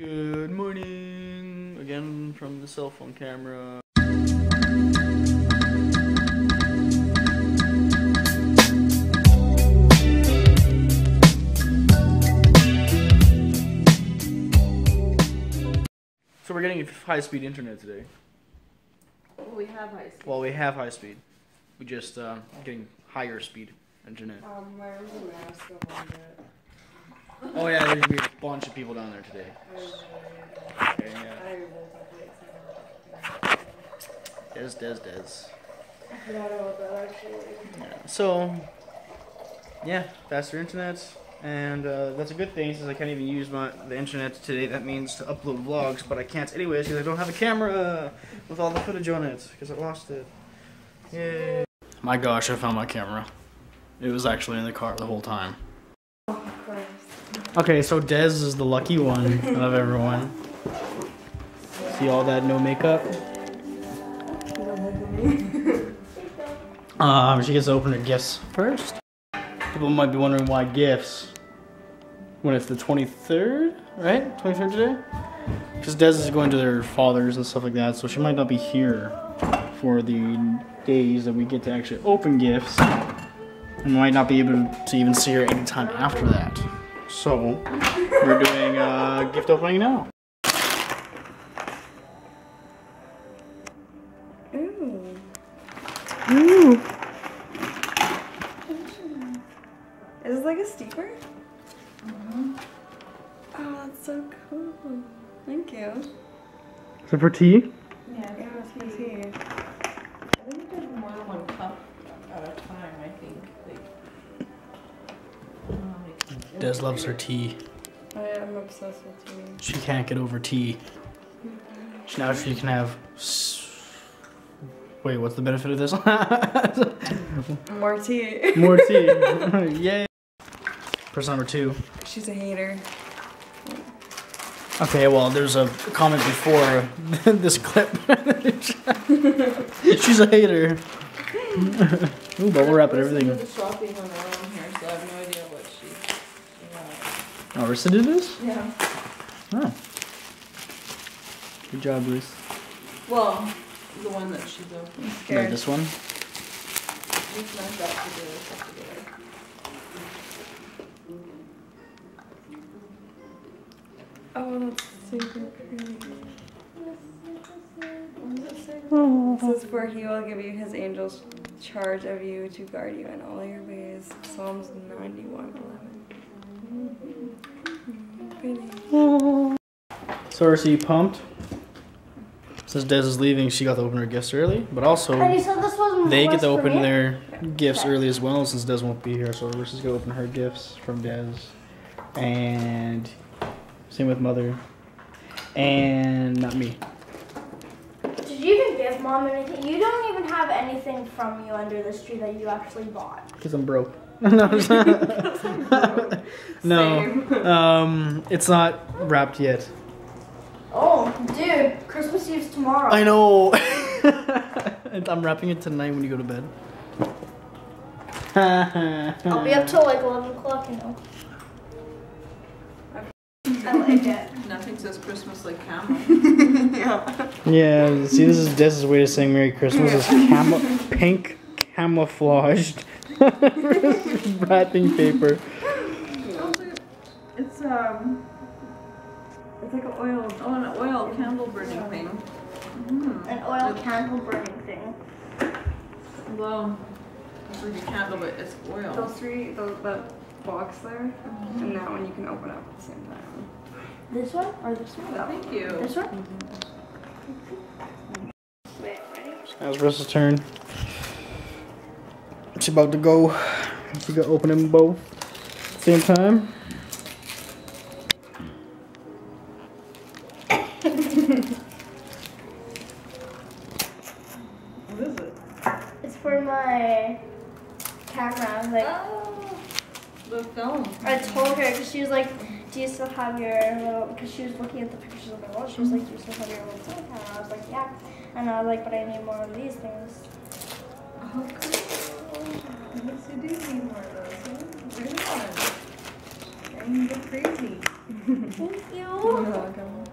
Good morning! Again from the cell phone camera. So we're getting high speed internet today. Well, we have high speed. Well, we have high speed. We just uh, getting higher speed internet. Um, where's the mask up on it? Oh yeah, there's gonna be a bunch of people down there today. Okay, yeah. Des, des, des. I forgot about that actually. Yeah. So, yeah, faster internet, and uh, that's a good thing since I can't even use my the internet today. That means to upload vlogs, but I can't anyways because I don't have a camera with all the footage on it because I lost it. Yay! My gosh, I found my camera. It was actually in the car the whole time. Okay, so Dez is the lucky one of everyone. See all that no makeup? Um, she gets to open her gifts first. People might be wondering why gifts. When it's the 23rd, right? 23rd today? Because Dez is going to their fathers and stuff like that, so she might not be here for the days that we get to actually open gifts. And might not be able to even see her anytime after that. So, we're doing uh, gift opening now. Ooh. Ooh. Is this like a sticker? Oh, that's so cool. Thank you. Is it for tea? Yeah, it's for tea. I think there's more than one cup at a time, I think. Like, I don't know how many cups- Des loves her tea. I am obsessed with tea. She can't get over tea. Now she can have. Wait, what's the benefit of this? More tea. More tea. Yay. Person number two. She's a hater. Okay, well, there's a comment before this clip. She's a hater. Ooh, and We're wrapping everything. the shopping on our own here, so I have no idea what she. she Oh, Rissa did this? Yeah. Oh. Good job, Ruth. Well, the one that she's open. I'm Like this one? It's not that to do with. Oh, that's super pretty. This is where he will give you his angels charge of you to guard you in all your ways. Psalms 91 11. So, are you pumped? Since Des is leaving, she got to open her gifts early, but also. And you said this wasn't They get to open their gifts early as well since Des won't be here. So Rissa's gonna open her gifts from Des. And same with Mother. And not me. Did you even give mom anything? You don't even have anything from you under this tree that you actually bought. Because I'm broke. no, it's not. no. Um, it's not wrapped yet. Oh, dude, Christmas Eve's tomorrow. I know. I'm wrapping it tonight when you go to bed. I'll be up till like 11 o'clock, you know. I like it. Nothing says Christmas like camel. Yeah, see, this is Des's way of saying Merry Christmas. Is camo- pink camouflaged wrapping paper. It's um, it's like an oil, oh, an oil candle burning thing. Mm. An oil candle burning thing. Well, it's like a candle, but it's oil. Those three, those, that box there, and that one you can open up at the same time. This one or this one? Thank you. This one? Wait, ready? Now it's Russ's turn. She's about to go. She got to open them both at the same time. What is it? It's for my camera. Like, Oh, the film. I told her because she was like, "Do you still have your little?" Because she was looking at the pictures of the wall. She was like, "Do you still have your little film camera?" I was like, "Yeah," and I was like, "But I need more of these things." Oh, cool. Yes, you do need more of those. huh? Very fun. and get crazy. Thank you. You're welcome.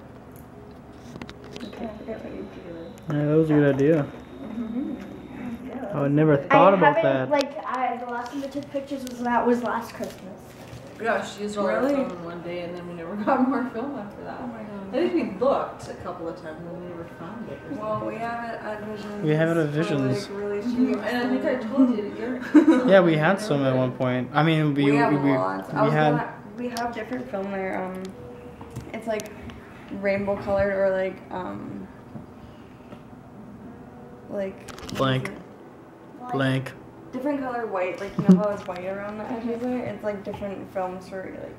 Okay, I forget what you do. Yeah, that was a good idea. Mm-hmm. Yeah. I would never thought I about that. Like, I, the last time I took pictures was that was last Christmas. Yeah, she used all Really? our film in one day, and then we never got more film after that. Oh my I god. think we looked a couple of times, and we never found it. Well, we have it at Visions. We have it at for, Visions. Like, really Mhm, cheap. And I think I told you to Yeah, we had some at one point. I mean, we We, we, have we, lots. We had gonna, we have different film there. Um, it's like rainbow colored or like um, like Blank. blank. Different color white. Like you know how it's white around the edges there. It's like different films for like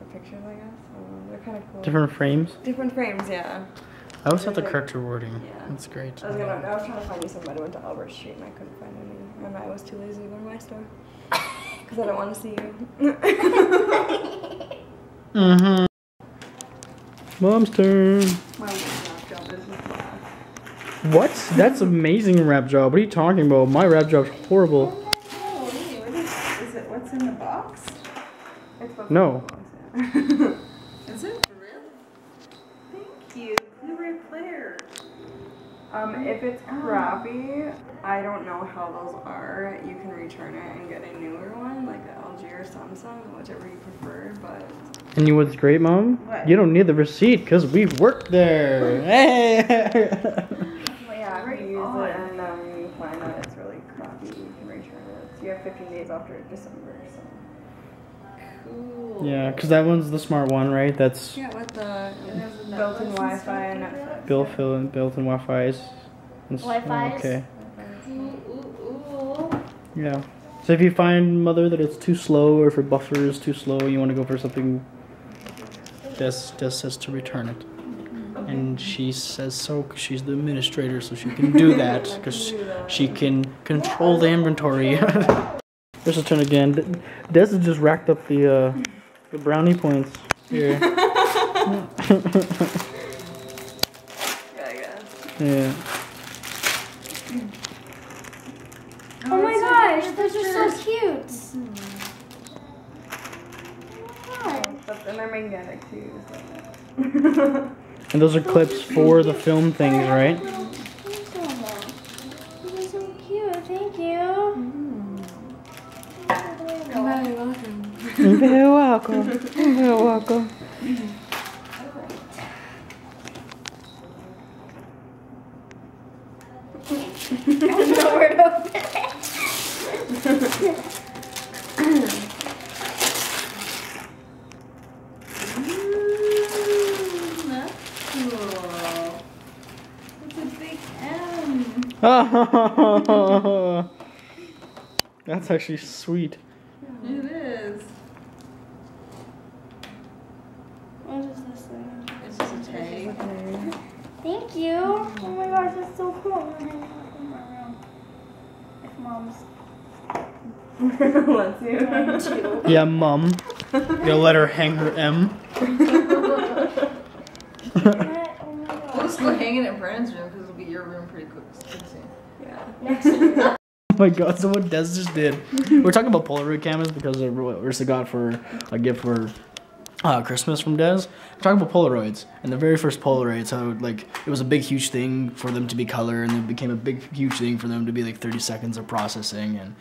the pictures. I guess I they're kind of cool. Different frames. different frames. Yeah. I always have the Like- correct wording. Yeah. That's great. I was gonna. I was trying to find you somebody. I went to Albert Street and I couldn't find any, and I was too lazy to go to my store because I don't want to see you. Mm-hmm. Mom's turn. My lap job is bad. What? That's amazing rap job. What are you talking about? My rap job's horrible. Oh, hey, what is, is it? What's in the box? No. to be close, Is it for real? Thank you, Blu-ray player. Um, if it's crappy, I don't know how those are. You can return it and get a newer one, like the LG or Samsung, whichever you prefer. But And you know what's great, Mom? What? You don't need the receipt because we worked there. Hey! well, yeah, if Right you use on. it and um, you find that it's really crappy, you can return it. So you have 15 days after December. So Cool. yeah, because that one's the smart one, right? That's yeah, with the It has a built-in Wi-Fi stuff and like that? Netflix. built in built-in Wi-Fi's. and Wi-Fi's? Oh, okay. Ooh, ooh, ooh. Yeah. So if you find mother that it's too slow or if her buffer is too slow, you want to go for something. Des Des says to return it, mm-hmm. and she says so because she's the administrator, so she can do that because she can control the inventory. There's a turn again. D- Des has just racked up the uh, the brownie points here. Yeah, yeah. Oh my gosh, those are so cute. Oh my God. But and they're magnetic too. So. And those are clips for the film things, right? You're welcome. You're welcome. I don't know where to open it. Mm, that's cool. It's a big M. That's actually sweet. It is. What is this thing? It's just a tag. Thank you. Oh my gosh, that's so cool. I'm gonna hang it up in my room. If mom's Let's see. Yeah, mom. You'll let her hang her M. oh my We'll gosh. just go hang it in Brandon's room because it'll be your room pretty quick. Yeah. Next. Oh my god, so what Des just did. We're talking about Polaroid cameras because of what Ursa got for a gift for uh, Christmas from Dez, talking about Polaroids. And the very first Polaroids, how like it was a big huge thing for them to be color and it became a big huge thing for them to be like 30 seconds of processing and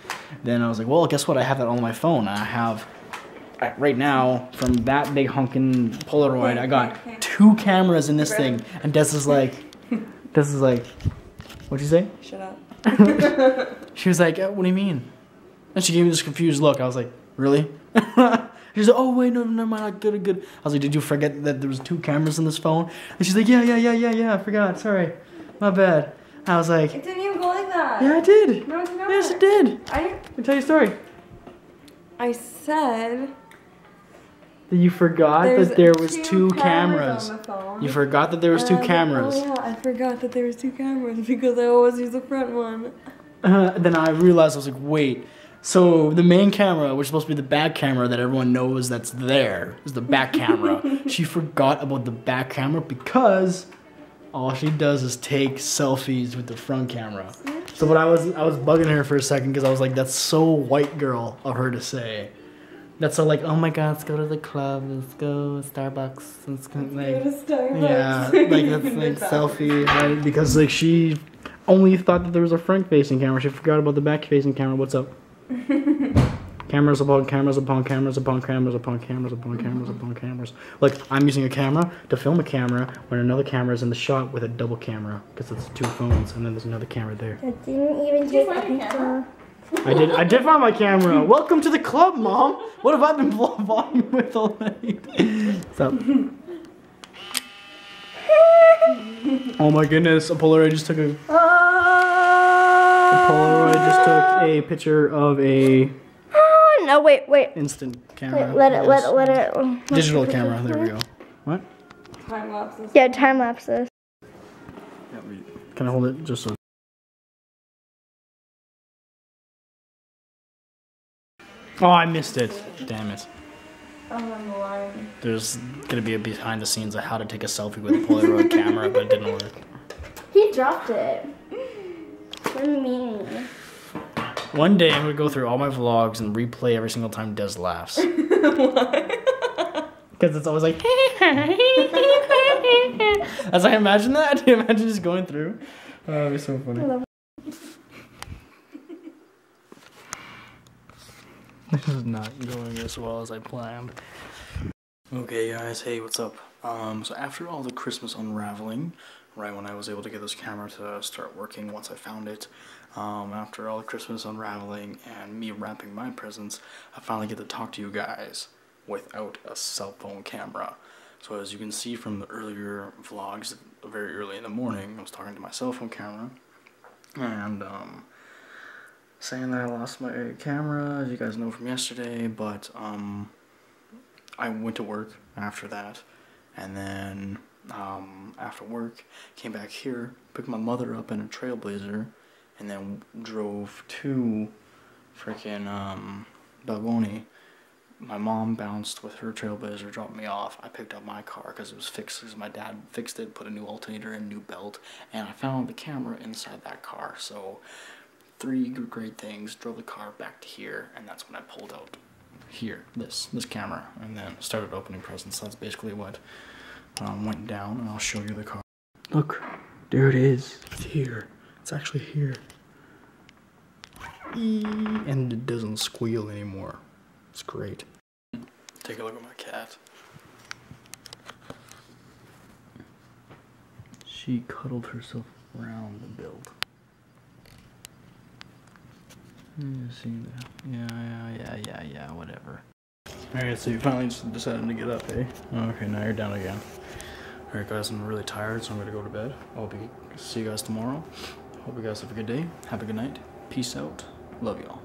then I was like, well guess what? I have that on my phone. I have right now from that big hunkin' Polaroid, I got two cameras in this thing and Des is like Des is like what'd you say? Shut up. She was like, uh, "What do you mean?" And she gave me this confused look. I was like, "Really?" She's like, "Oh wait, no, never mind. I'm good, I'm good." I was like, "Did you forget that there was two cameras in this phone?" And she's like, "Yeah, yeah, yeah, yeah, yeah. I forgot. Sorry, my bad." I was like, It didn't even go like that. "Yeah, I did. No, it's not. Yes, it did." I Let me tell you a story. I said That you forgot there's that there was two cameras. on the phone. You forgot that there was two I cameras. oh yeah, I forgot that there was two cameras because I always use the front one. Uh, then I realized I was like, wait. So the main camera, which is supposed to be the back camera that everyone knows that's there, is the back camera. she forgot about the back camera because all she does is take selfies with the front camera. So what I was I was bugging her for a second because I was like, that's so white girl of her to say. That's so like, oh my god, let's go to the club, let's go Starbucks, let's go, Go like, to Starbucks. yeah, like that's like selfie, right? Because like she only thought that there was a front facing camera. She forgot about the back facing camera. What's up? cameras upon cameras upon cameras upon cameras upon cameras upon cameras upon cameras. Like I'm using a camera to film a camera when another camera is in the shot with a double camera because it's two phones and then there's another camera there. I didn't even Did take a find your camera? picture. I did. I did find my camera. Welcome to the club, mom. What have I been vlogging with all night? What's up? oh my goodness! A Polaroid just took a, a Polaroid just took a picture of a Oh, no, wait, wait. instant camera. Wait, let it, let it, let it. Digital camera. There we go. What? Time lapses. Yeah, time lapses. Yeah. Can I hold it just so? Oh, I missed it. Damn it. Oh, I'm lying. There's gonna be a behind the scenes of how to take a selfie with a Polaroid camera, but it didn't work. He dropped it. You mean? One day I'm gonna go through all my vlogs and replay every single time Des laughs. Because it's always like. As I imagine that, do you imagine just going through? Oh, that'd be so funny. This is not going as well as I planned. Okay, guys, hey, what's up? Um, so after all the Christmas unraveling, right when I was able to get this camera to start working once I found it, um, after all the Christmas unraveling and me wrapping my presents, I finally get to talk to you guys without a cell phone camera. So as you can see from the earlier vlogs, very early in the morning, I was talking to my cell phone camera, and um, saying that I lost my camera, as you guys know from yesterday, but um, I went to work after that, and then um, after work, came back here, picked my mother up in a Trailblazer, and then drove to freaking um. My mom bounced with her Trailblazer, dropped me off. I picked up my car because it was fixed, because my dad fixed it, put a new alternator in, new belt, and I found the camera inside that car. So three great things. Drove the car back to here, and that's when I pulled out here this this camera, and then started opening presents. That's basically what um, went down, and I'll show you the car. Look, there it is. It's here. It's actually here. Eee, And it doesn't squeal anymore. It's great. Take a look at my cat. She cuddled herself around the build. You see that? Yeah, yeah, yeah, yeah, yeah, whatever. Alright, so you finally just decided to get up, eh? Okay, now you're down again. Alright, guys, I'm really tired, so I'm gonna go to bed. I'll be see you guys tomorrow. Hope you guys have a good day. Have a good night. Peace out. Love y'all.